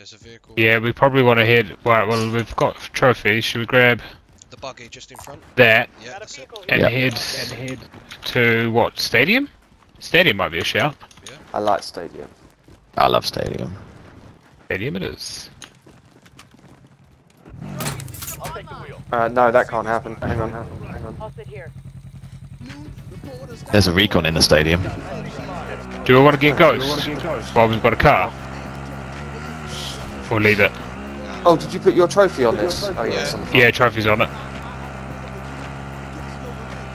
There's a vehicle. Yeah, we probably want to head. Right, well, we've got trophies. Should we grab The buggy just in front. that Yeah, that's it. and Yeah. head and head to what stadium? Stadium might be a shout. I like Stadium. I love Stadium. Stadium it is. Uh, no, that can't happen. Hang on, hang on. I'll sit here. There's a recon in the stadium. Do we want to get ghost? While we've got a car. Or leave it. Oh, did you put your trophy on this? Oh, yeah. Yeah. it's on Yeah, trophies on it.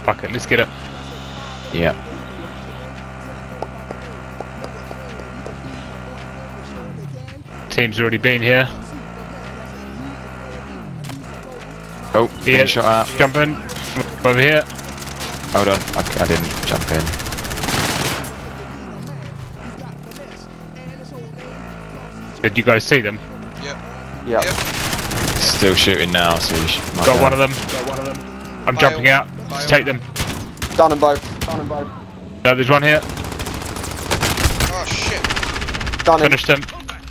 Fuck it, let's get it. Yeah. Team's already been here. Oh, Yeah, getting shot at. jump in. Over here. Hold on, I, I didn't jump in. Did you guys see them? Yep. Yeah. Yep. Still shooting now, so you should, Got go. one of them. Got one of them. I'm Bail. jumping out. Bail. Let's take them. Done them both. Done them both. No, there's one here. Oh shit. Done him. Finished him.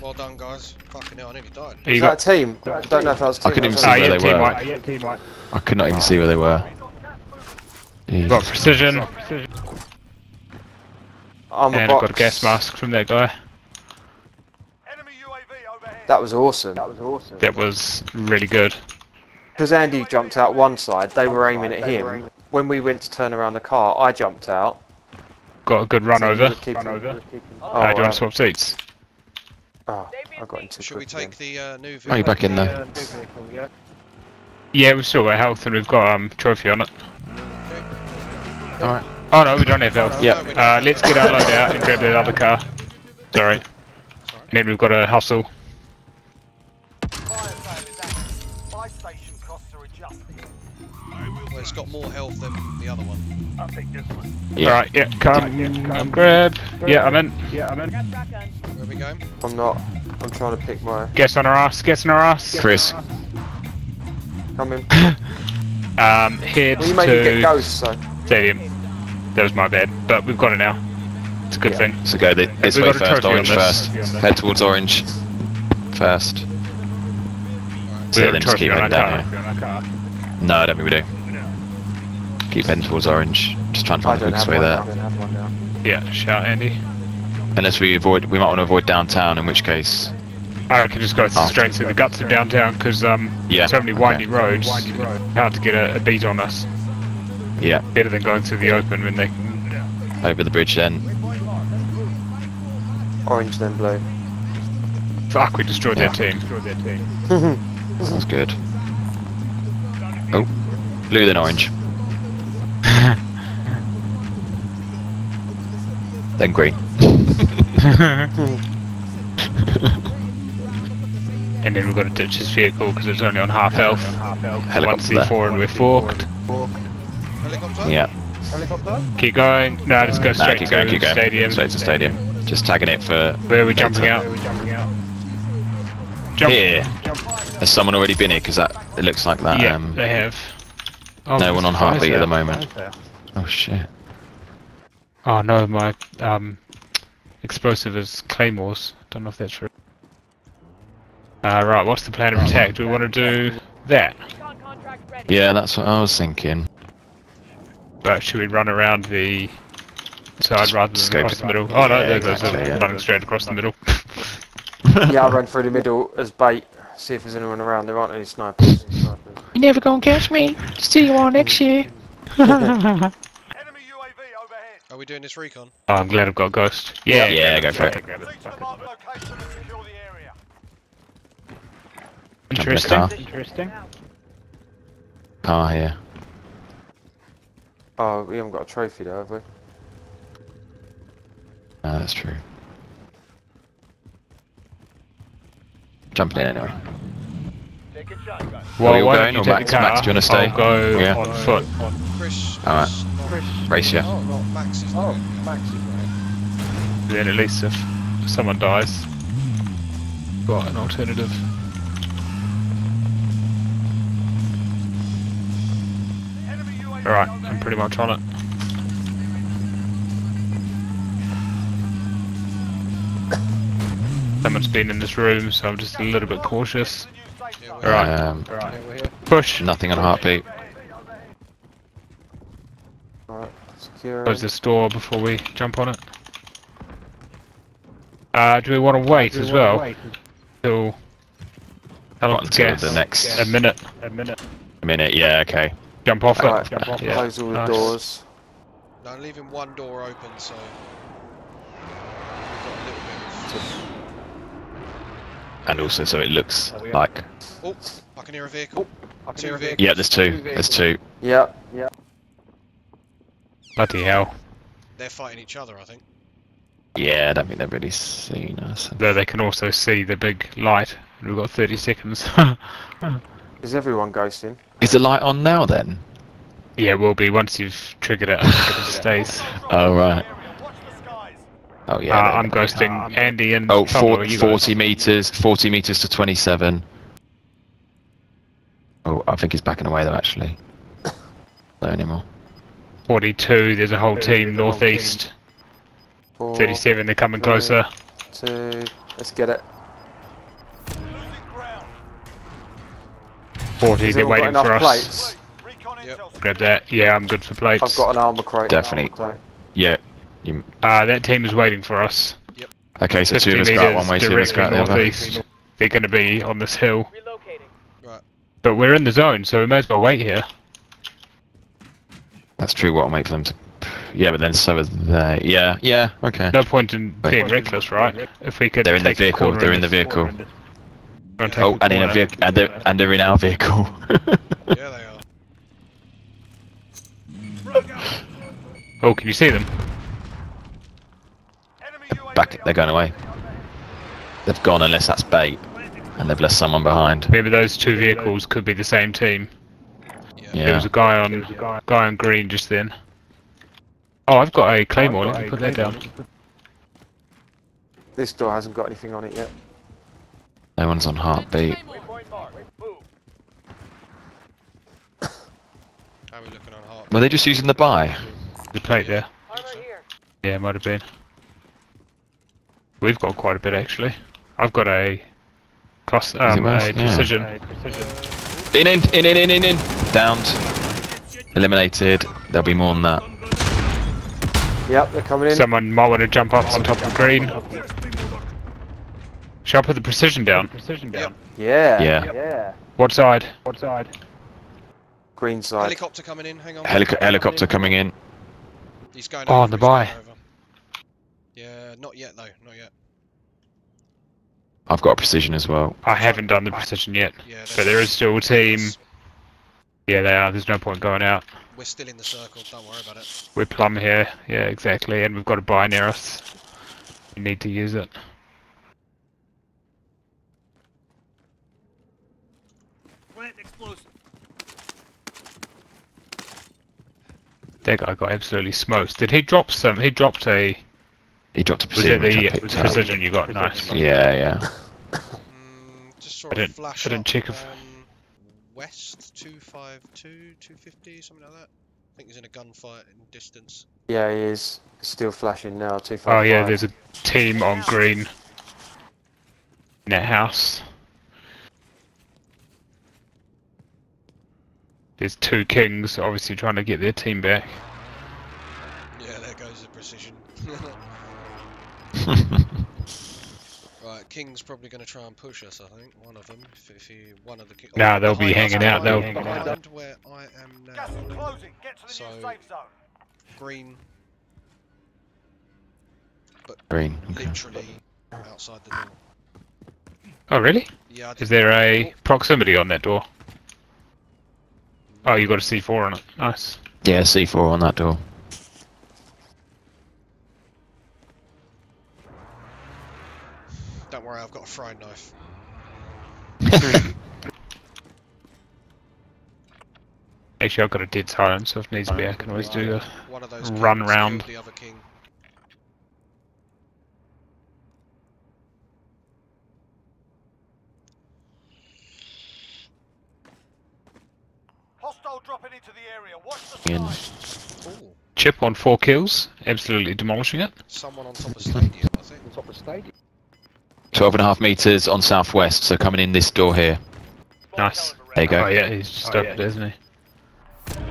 Well done, guys. Fucking hell, I nearly died. Here you Is got. that a team? I don't know if that was a team. I couldn't even see Ah, where they were. white. White. I could not even see where they were. We've got Jeez. precision. I'm a And I've got a gas mask from that guy. That was awesome. That was awesome. That was really good. Because Andy jumped out one side, they were aiming at him. When we went to turn around the car, I jumped out. Got a good run So over. was keeping- Run over. Oh, Uh, do you want to swap seats? Oh, I got into Should we quick again. take the uh, new vehicle? Oh, you're back in there. Yeah, we've still got health and we've got um trophy on it. Alright. Oh no, we don't have health. Yeah. Uh, let's get our load out and grab that other car. Sorry. And then we've got to hustle. Got more health than the other one. I'll take this one. Yeah. Alright, yeah, come, come grab. Yeah, I'm in. Yeah, I'm in. Where are we going? I'm not. I'm trying to pick my. Gas on our ass, gas on our ass. Chris, Come in. Um, head Well, you made me get ghosts, so. stadium. That was my bad, but we've got it now. It's a good thing. so go thi- this We've way first, orange first. Head towards orange first. We So have a then just keep on heading down here. No, I don't think we do. Keep heading towards orange. Just trying to find the quickest way one. There. don't have one now. Yeah, shout Andy. Unless we avoid, we might want to avoid downtown, in which case, I could just go Oh. straight through the guts of downtown because um, Yeah, so many okay. windy roads. Hard to get a, a beat on us. yeah, Better than going through the open when they can. over the bridge then. Orange then blue. Fuck, we destroyed Yeah. their team. Sounds good. Oh, blue then orange. Then green. And then we've got to ditch this vehicle because it's only on half health. One Helicopter. C4 and we're forked. Helicopter? Yeah. Keep going. No, just go straight keep to keep going. stadium. Straight to stadium. Just tagging it for Where are we jumping later. out? Jump. Here. Has someone already been here? Because that it looks like that. Yeah, um, they have. Oh, no one on heartbeat at the moment. Oh shit. Oh no, my um, explosive is claymores. Don't know if that's true. Uh, right, what's the plan of attack? Do we want to do that? Recon contract ready. Yeah, that's what I was thinking. But should we run around the side rather than across it. the middle? Oh no, Yeah, there's exactly, a yeah. running straight across the middle. yeah, I'll run through the middle as bait. See if there's anyone around. There aren't any snipers. snipers. You're never gonna catch me. See you all next year. Are we doing this recon? Oh, I'm glad I've got Ghost. Yeah, Yeah, go for it. grab it. Fuck it. Jump in the Interesting. car. Interesting. Car here. Oh, we haven't got a trophy though, have we? No, that's true. Jumping in anyway. Well, Are we all why going, don't you or take Max- the car? Max, do you wanna stay? I'll go Yeah. on foot. Chris. Alright. Chris, Race, yeah. Oh, not Max is oh, Max is Then at least if someone dies, got an alternative. Alright, I'm pretty much on it. Someone's been in this room, so I'm just a little bit cautious. Yeah, we're Alright. Um, Okay. Push. nothing on heartbeat. Alright, secure. Close this door before we jump on it. Uh, do we want to wait as well? Till how long until gas? the next A minute. A minute. A minute. Yeah. Okay. Jump off Alright, it. Yeah. Close all the nice. doors. No, I'm leaving one door open, so we've got a little bit of. And also, so it looks like. Oh, I can hear a vehicle. Oh, I can Two vehicles. Yeah. There's two. There's two. Yep, yep. Bloody hell. They're fighting each other, I think. Yeah. I don't think they've really seen us. Though they can also see the big light. We've got 30 seconds. Is everyone ghosting? Is the light on now then? yeah, it will be once you've triggered it. It stays. Oh right. Oh yeah. uh, I'm ghosting Andy and Oh, Pablo, four- you guys. 40 meters, 40 meters to 27. Oh, I think he's backing away though, actually. No anymore. 42. There's a whole team northeast. Four, 37. They're coming closer. two, let's get it. 40. Has They're waiting for us. plates? Yep. Grab that. Yeah, I'm good for plates. I've got an armor crate. Definitely. So- Yeah. You, Uh, that team is waiting for us. okay, so two of us go out one way, two of us go out the directly other. northeast. They're going to be on this hill. Right. But we're in the zone, so we may as well wait here. That's true. What'll make them? To, yeah, but then so are they. Yeah. Yeah. Okay. No point in Wait. being reckless, right? If we could They're in the take a vehicle. corner They're in in the vehicle. Go and Oh, and in a vehicle, and they're, and they're in our vehicle. Yeah, they are. Oh, can you see them? Back. They're going away. They've gone unless that's bait, and they've left someone behind. Maybe those two vehicles could be the same team. Yeah. There was a guy on guy on green just then. Oh, I've got a claymore. Let me put that down. This door hasn't got anything on it yet. No one's on heartbeat. Are we looking on heart? Were they just using the buy? The plate there. Yeah, might have been. We've got quite a bit actually. I've got a cost um, worth? a Yeah. precision. In, in, in, in, in, in, in. Downed. Eliminated. There'll be more than that. Yep, they're coming in. Someone might want to jump up on top of the green. Shall I put the precision down? Precision down. Yeah. Yeah. Yeah. What side? What side? Green side. Helicopter coming in. Hang on. Helico- helicopter coming in. He's going. Oh, over, on the buy. Yeah, not yet though. Not yet. I've got a precision as well. I haven't done the precision yet, Yeah. but there is still a team. That's- Yeah, they are. There's no point going out. We're still in the circle. Don't worry about it. We're plumb here. Yeah, exactly. And we've got a buy near us. We need to use it. That guy got absolutely smoked. Did he drop some? He dropped a. He dropped a precision. Was it precision. which I the picked precision you got? Nice. Yeah, yeah. Mm, just saw I a didn't- flash I didn't up check if- on West 252, 250, something like that. I think he's in a gunfight in distance. Yeah, he is. It's still flashing now. Two five. Oh yeah, there's a team on green. In that house. There's two kings, obviously trying to get their team back. Yeah, there goes the precision. right, King's probably going to try and push us. I think one of them. If, if he, one of the ki- Nah, they'll be behind us, hanging out, behind- they'll- behind where I am now. closing. Get to the So- new safe zone. Green, Green. Okay. literally outside the door. Oh really? Yeah, I Is there a proximity on that door? Oh, you got a C4 on it. Nice. Yeah, C4 on that door. Don't worry, I've got a frying knife. Actually, I've got a dead silence, so if needs be, I can always do the. One of those Run kings round. The other king. Hostile dropping into the area. Watch the In. Chip on four kills, absolutely demolishing it. someone on top of stadium, I think. 12 and a half meters on southwest, so coming in this door here. Nice. There you go. Oh yeah, he's just opened, it, isn't he?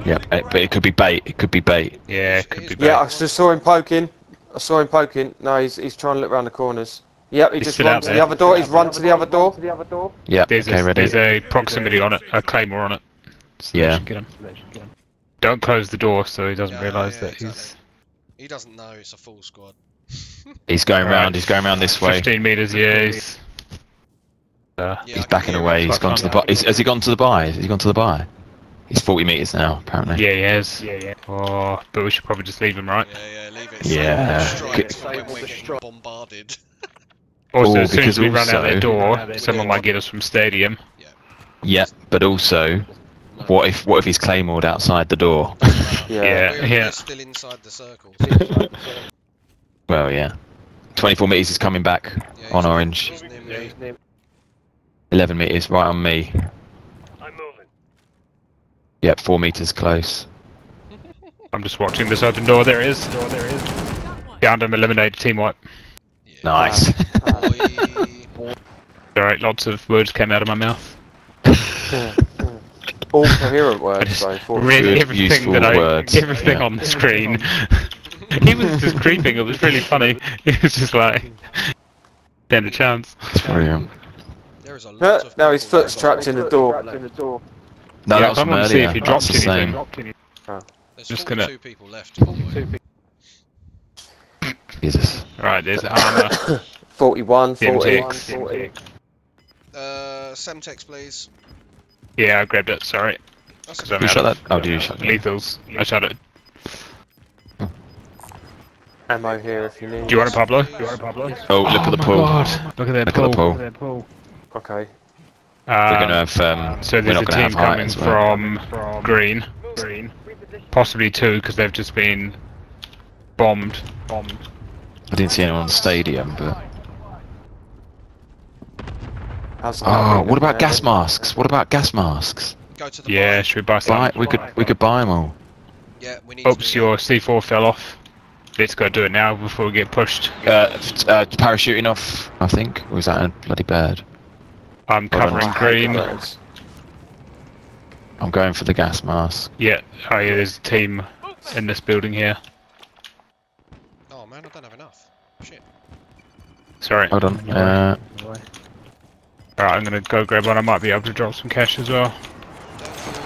Yep, eh, but it could be bait. It could be bait. Yeah, It it could be bad. Yeah, I just saw him poking. I saw him poking. No, he's he's trying to look around the corners. Yep, he He's just still run to the other door. He's run to the other door. Yep, There's, okay, a, ready. there's a proximity on it, a claymore on it. So Yeah. Get him. Don't close the door so he doesn't Yeah, realise yeah, that he's. He doesn't know it's a full squad. He's going Right. round, he's going round this way. 15 meters. Yeah, he's. Uh, Yeah, He's backing away, he's Like gone to the buy. Has he gone to the buy? Has he gone to the buy? He's 40 meters now, apparently. yeah, he has. Yeah, yeah. Oh, but we should probably just leave him, right? Yeah, yeah, leave it. Yeah. Strike Good. we're getting bombarded. Also, Oh, as soon as because we run out also- that door, someone might get us from stadium. Yep, but also, what if what if he's claymored outside the door? Yeah. Yeah. we're, we're still inside the circle. Well, yeah. 24 meters is coming back Yeah, on he's- orange. he's near me. 11 meters right on me. I'm moving. Yep, 4 meters close. I'm just watching this open door. There is. it is. Door, there it is. Found him. Eliminated. Team wipe. Yeah. Nice. Boy. Alright, lots of words came out of my mouth. All coherent words just though. for- read everything that I, words, everything yeah. on the screen. he was just creeping. It was really funny. He was just like, stand a chance. It's brilliant. There is a lot of Now his foot's trapped in the door. No, yeah, that I was don't want to see earlier. if he That's dropped the same. anything. There's Just 42 gonna- people left. by the way. Jesus. Right, there's armor. 41, 40. MTX. 40. Uh, Semtex, please. Yeah, I grabbed it. Sorry. That's 'Cause okay. I'm Who shot that? Oh, do you shot that? Lethals. I shot it. Ammo here if you need. Do you want a Pablo? Do you want a Pablo? Oh, look at the pool. God. Look at that Look at the pool. pool. That pool. Okay. We're Um, gonna have. Um, So we're there's not a team coming as well. from green, green, possibly two because they've just been bombed. Bombed. I didn't see anyone on the stadium, but. How's Oh, what about there? gas masks? What about gas masks? Go to the Yeah, bar. should we buy some? Buy, we could we could buy them all. Yeah, we need Oops, to your C4 fell off. Let's go do it now before we get pushed. Uh, uh, parachuting off, I think. Or was that a bloody bird? I'm covering I hate green. I'm going for the gas mask. Yeah, oh yeah, there's a team in this building here. Oh man, I don't have enough. Shit. Sorry. Hold on. Uh, Alright, I'm gonna go grab one. I might be able to drop some cash as well. Thank you.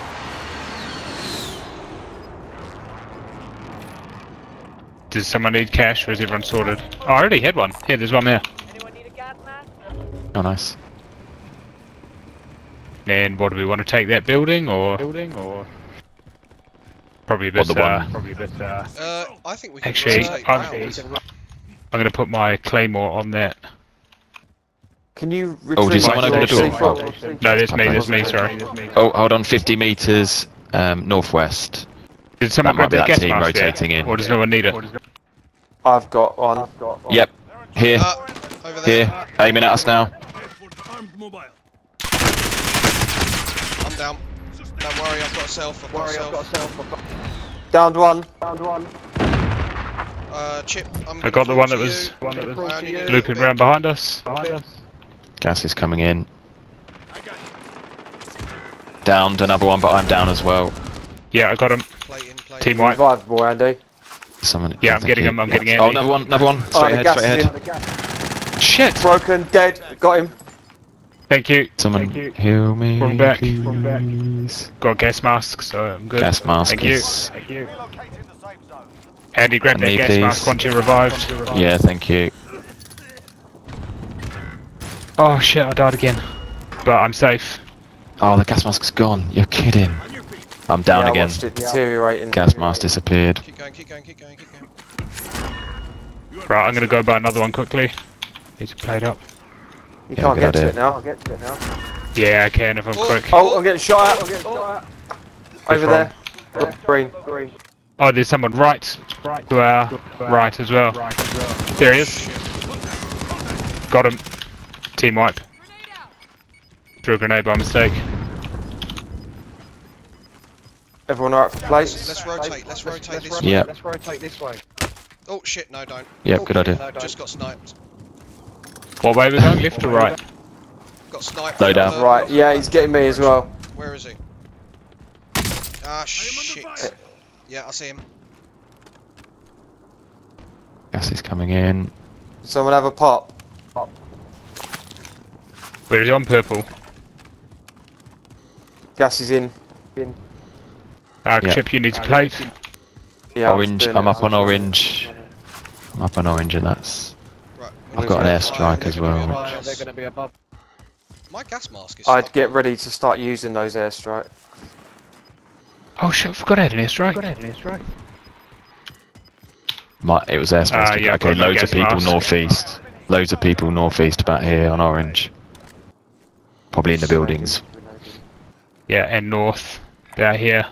Does someone need cash or is everyone sorted? Oh, I already had one. Yeah, there's one there. oh, nice. And what do we want to take that building or building or probably a Or bit the uh, one- probably a bit uh, Uh, I think we can Actually, I'm- I'm gonna put my claymore on that. Can you Oh, did retrieve someone your open the door? C4? No, there's me, there's me, sorry. Oh, hold on. 50 meters um, northwest. Did someone That might grab be that that team mask yet? rotating in. Or does no one need it? I've got one. Yep. Here. Over there. Here. Aiming at us now. I'm down. Don't worry, I've got a self. I've got a self. Downed one. Downed one. Uh, Chip, I'm I got the one that was one that was only need a looping around behind us. Behind us. Gas is coming in. Downed another one, but I'm down as well. Yeah, I got him. Plate in, plate Team white. Revive boy, Andy. Someone. Yeah, I'm getting you. him, I'm getting him. Oh, another one. Another one. Oh, Straight the ahead. gas Straight is ahead. Shit! Broken, dead. Got him. Thank you. Someone Thank you. heal me. From back, please. from back. Got gas mask, so I'm good. Gas mask Thank you. Thank you. Relocating the safe zone. Andy, grab I that gas these. mask once you're revived. Yeah, thank you. Oh shit, I died again. But I'm safe. Oh, the gas mask's gone. You're kidding. I'm down yeah, again. watched deteriorating. Gas mask disappeared. Keep going, keep going, keep going, keep going. Right, I'm gonna go buy another one quickly. Need to play it up. You Yeah, can't good get to idea. it now. I'll get to it now. Yeah, I can if I'm Oh. quick. Oh, I'm getting shot at. I'm getting shot at. Over Where there. Green. Green. Oh, there's someone right to our right as well. There he is. Got him. Team wipe. Threw a grenade by mistake. Everyone alright for plates? Let's rotate, let's rotate this Yeah. way. Oh shit, no don't. Yeah, good idea. Just got sniped. What way we going? Left or right? Got sniped. Low down. Right, yeah, he's getting me as well. Where is he? Ah, shit. Yeah, I see him. Gas is coming in. Someone have a pop. Pop. Where is he on purple? Gas is in. in. Uh, Yeah. Chip, you need to plate. Yeah, I was orange. doing I'm up on orange. I'm up on orange, and that's. Right. I've got an airstrike they're as gonna be well. above They're going to be above. My gas mask is I'd stuck. get ready to start using those airstrike. Oh shit, I forgot I had an airstrike. My, it was airspace. Ah, yeah, okay, loads of people mask. northeast. Loads of people northeast about here on orange. Probably in the buildings. Yeah, and north. They're here.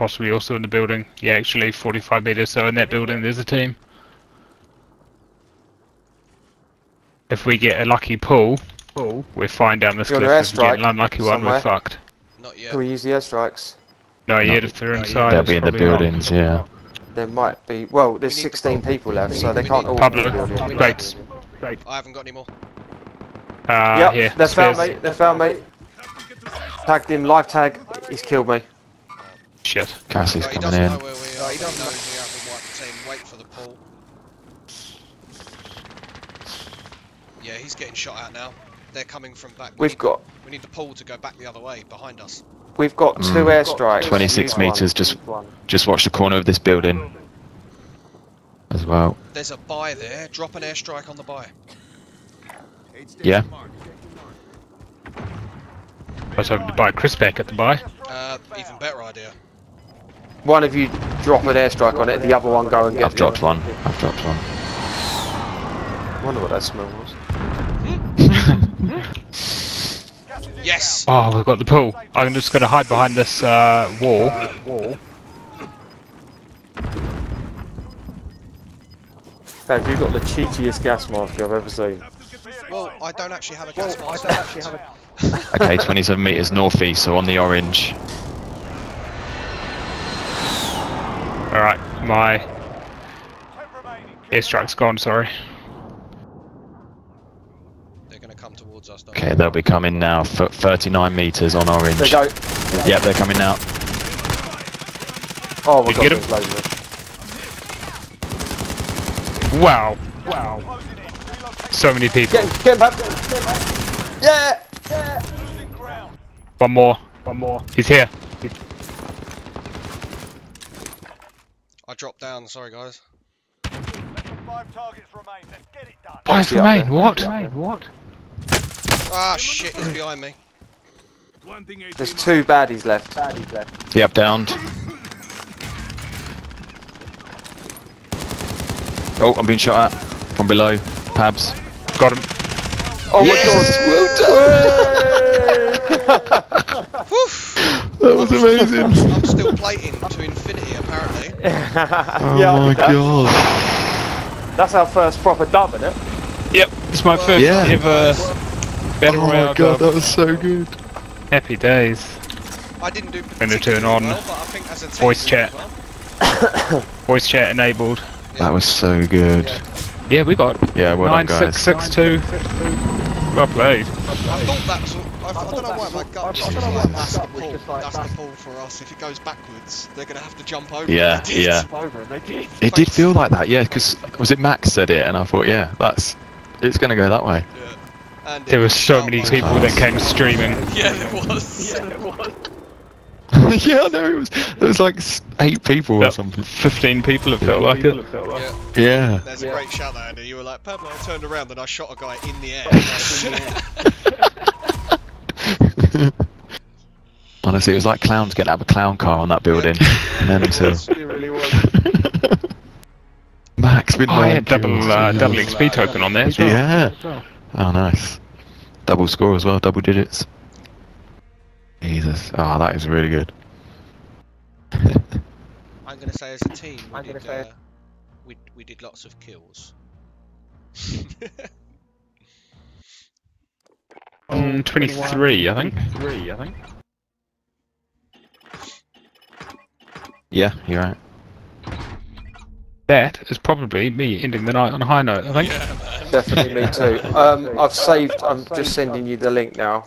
Possibly also in the building. Yeah, actually 45 meters, so in that building there's a team. If we get a lucky pull, pull we're fine down this You want cliff. If we get an airstrike unlucky one, somewhere? we're fucked. Not yet. Can we use the airstrikes? No, yet if they're inside. They'll be in the probably not. buildings, yeah. There might be. Well, there's We 16 pub. people left, so they can't need all. Public, be in the building. great. I haven't got any more. Uh, Yep, here, they found stairs. me. They found me. Tagged him. Live tag. He's killed me. Shit. Gas is Right, he coming doesn't in. know where we are. He knows we haven't wiped team. Wait for the pull. Yeah, he's getting shot at now. They're coming from back. We We've need, got. we need the pull to go back the other way, behind us. We've got two Mm. airstrikes. 26 meters, just just watch the corner of this building as well. There's a buy there. Drop an airstrike on the buy. Yeah, I was hoping to buy Chris back at the buy. Uh, even better idea. One of you drop an airstrike on it. The other one go and get. I've dropped one. I've dropped one. I wonder what that smell was. Yes! Oh, we've got the pull. I'm just going to hide behind this uh, wall. Wall. Dave, you've got the cheekiest gas mask I've ever seen. Well, I don't actually have a gas I mask. don't actually have a. Okay, 27 meters northeast, so on the orange. Alright, my airstrike's gone, sorry. They're going to come towards us. Don't Okay, they'll be coming now. F 39 meters on orange. They orange. go. Yep, they're coming now. Oh, we've Did you got get those loads of them. Wow. Wow. So many people. Get, get back. Get back. Yeah. One more. One more. He's here. Dropped down. Sorry, guys. Five targets remain. Let's get it done. Five Yeah, remain. okay. What? What? Ah, shit, he's behind me. Planting a There's two baddies left. Baddies left. Yep, downed. Oh, I'm being shot at from below. Pabs. Got him. Oh That was amazing. I'm still plating to infinity, apparently. Oh my oh yeah, my did that. god. That's our first proper dub, isn't it? Yep. It's my first Yeah. ever battle Oh my god, dub. that was so good. Happy days. I didn't do Gonna turn particularly on well, but I think as a voice chat. well. Voice chat enabled. That was so good. Yeah, we got Yeah, well nine done, six guys. six two. Well played. I thought that was. I, I don't know why my gut just like that's the pull. That's the pull for us. If it goes backwards, they're gonna have to jump over. Yeah, They yeah. Over, they did. It did feel like that, yeah, because was it Max said it, and I thought, yeah, that's it's gonna go that way. Yeah. And There were so many by- people that came streaming. Yeah, there was. yeah, no, it was there was like eight people or something. Fifteen people. It felt like it. Yeah. Yeah. There's a great shout there, Andy. You were like, Pablo, I turned around and I shot a guy in the air. Honestly, it was like clowns getting out of a clown car on that building. Mental. It really. Max with Oh, I had double uh, double XP token on there as well. Yeah. Oh, nice. Double score as well, double digits. Jesus. Oh, that is really good. I'm gonna say as a team, we I'm gonna did, say- uh, we we did lots of kills. Mm, Twenty-three, I think. Three, I think. Yeah, you're right. That is probably me ending the night on a high note. I think. yeah, definitely me too. Um, I've saved. I'm just sending you the link now.